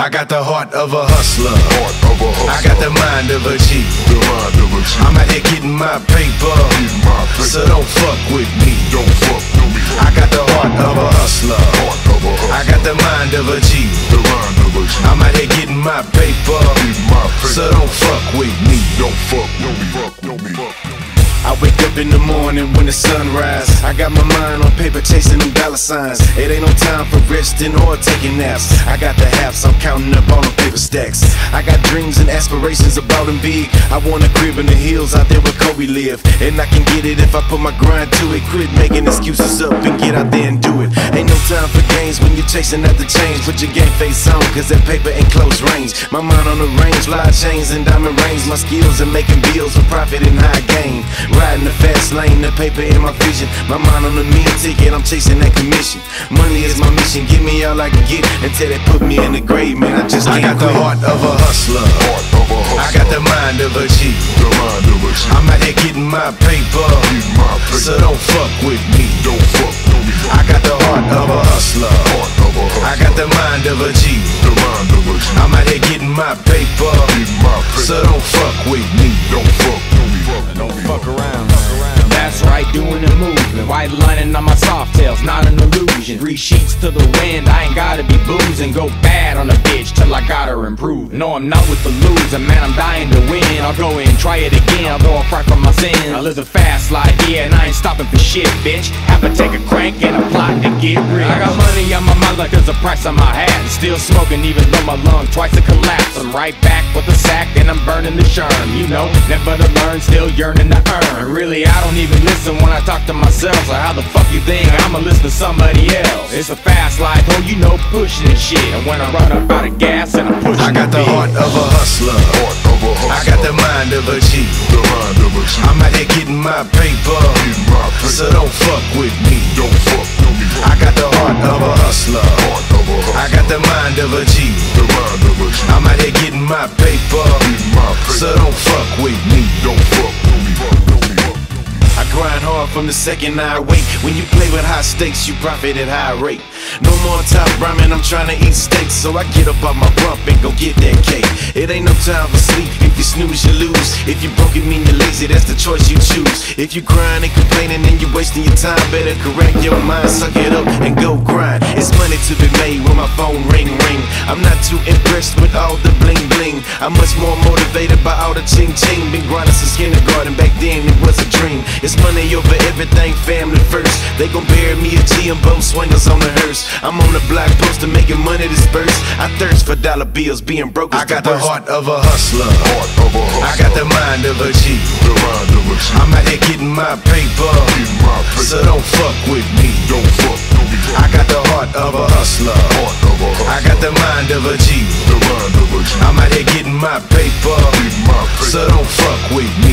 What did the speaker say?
I got the heart of a hustler. Heart of a hustler. I got the mind of a G. The mind of a G. I'm out here getting my paper. Getting my paper. So don't fuck with me. Don't fuck with me. I got the heart of a hustler. Heart of a hustler. I got the mind of a G. The mind of a G. I'm out here getting my paper. Getting my paper. So don't fuck with me. Don't fuck. Fuck. Fuck with me. I wake up in the morning when the sun rise. I got my mind on paper chasing them dollar signs. It ain't no time for resting or taking naps. I got the halves, I'm counting up all the paper stacks. I got dreams and aspirations about them big. I want a crib in the hills out there where Kobe live. And I can get it if I put my grind to it. Quit making excuses up and get out there and do it. Ain't no time for games when you're chasing after change. Put your game face on, cause that paper ain't close range. My mind on the range, fly chains and diamond rings. My skills in making bills with profit and high gain. Riding the lane, the paper in my vision. My mind on the meal ticket, I'm chasing that commission. Money is my mission, give me all I can get until they put me in the grave, man. I just can't I got the heart of a hustler. Heart of a hustler. I got the mind of a G. The mind of a G. I'm out here getting my paper. Getting my paper. So don't fuck with me. Don't fuck with me. I got the heart of a hustler. Heart of. I got the mind of a G. The mind of a G. I'm out here getting my paper. Getting my paper. So don't fuck with me. Don't fuck with me. Fuck with Don't fuck around. Right, doing the movement. White lining on my soft tails, not an illusion. Three sheets to the wind, I ain't gotta be boozing. Go bad on a bitch till I got her improved. No, I'm not with the losing, man, I'm dying to win. I'll go and try it again, although I cry from my sins. I live a fast life, yeah, and I ain't stopping for shit, bitch. Have to take a crank and a plot to get rich. I got money on my like there's a price on my hat. Still smoking, even though my lung twice to collapse. I'm right back with the sack, and I'm burning the sherm. You know, never to learn, still yearning to earn. Really, I don't even listen when I talk to myself. So how the fuck you think I'ma listen to somebody else? It's a fast life, oh you know pushing and shit. And when I run up out of gas and I'm pushing I got the big. heart of a hustler. Heart of a hustler. I got the mind of a G. The mind of a G. I'm out here getting my paper. Getting my paper. So don't fuck with me. Don't fuck with me. I got the heart of a hustler. Heart of a hustler. I got the mind of a G. The mind of a G. I'm out here getting my paper. Getting my paper. So don't fuck with me. Don't fuck with me. From the second I wake. When you play with high stakes, you profit at high rate. No more top ramen, I'm trying to eat steaks. So I get up on my rump and go get that cake. It ain't no time for sleep. If you snooze, you lose. If you broke, it mean you're lazy. That's the choice you choose. If you crying and complaining then you're wasting your time, better correct your mind. Suck it up and go grind. It's money to be made when my phone ring ring. I'm not too impressed with all the bling. I'm much more motivated by all the ching ching. Been grinding since kindergarten. Back then it was a dream. It's money over everything, family first. They gon' bury me a G and both swingers on the hearse. I'm on the block poster making money disperse. I thirst for dollar bills, being broke. I got the the heart of a hustler. Heart of a hustler. I got the mind of a G. The mind of a G. I'm out here getting my paper. Getting my paper. So don't fuck with me. Don't fuck. I got the heart of a hustler. Heart of a hustler. I got the mind of a G. I'm out here getting my paper. So don't fuck with me.